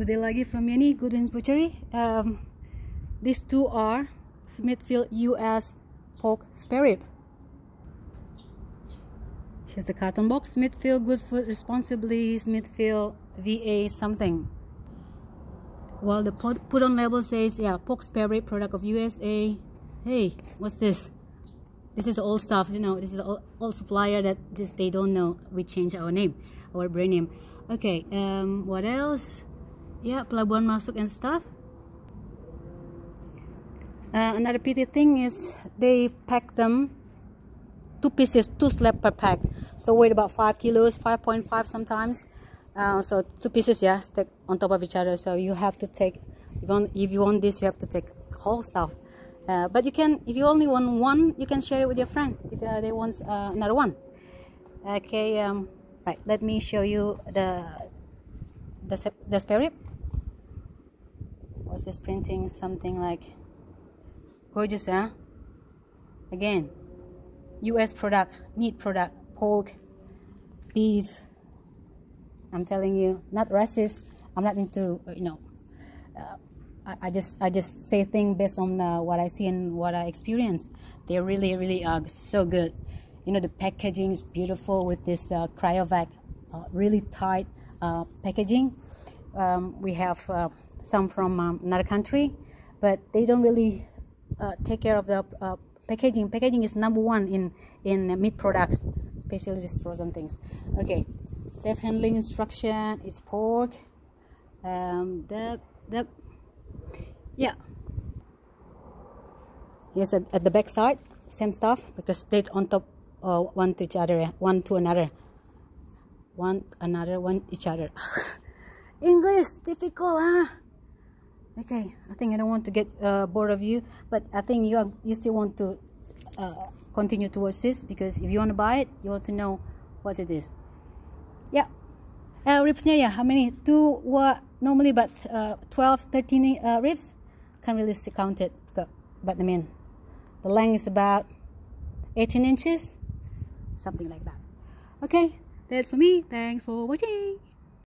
Good day lagi from Yanni, Goodwin's Butchery. Um, these two are Smithfield US pork spare rib. Here's a carton box. Smithfield Good Food Responsibly. Smithfield VA something. Well, the put on label says, yeah, pork spare rib product of USA. Hey, what's this? This is old stuff, you know. This is all old supplier that just they don't know. We change our name, our brand name. Okay, um, what else? Yeah, pelabuhan masuk and stuff. Uh, another pity thing is they pack them two pieces, two slab per pack. So weight about five kilos, 5.5 sometimes. Uh, so two pieces, yeah, stack on top of each other. So you have to take, if you want, if you want this, you have to take whole stuff. Uh, but you can, if you only want one, you can share it with your friend if uh, they want uh, another one. Okay, um, right. Let me show you the the the spare rib. Was this printing something like gorgeous, huh? Again, U.S. product, meat product, pork, beef. I'm telling you, not racist. I'm not into you know. Uh, I, I, just I just say things based on uh, what I see and what I experience. They really really are so good. You know the packaging is beautiful with this uh, cryovac, uh, really tight uh, packaging. Um, we have uh, some from um, another country, but they don't really take care of the packaging. Packaging is number one in in meat products especially these frozen things. Okay safe handling instruction is pork. Um the the yeah. Yes at, at the back side same stuff because they on top uh, one to each other one to another. One another one each other. English difficult huh okay i think i don't want to get uh, bored of you but i think you are, you still want to uh, continue watch this because if you want to buy it you want to know what it is. Yeah. Uh, ribs yeah how many? Two what normally but uh, 12 13 uh, ribs? Can't really count it. But i mean the length is about 18 inches something like that. Okay that's for me. Thanks for watching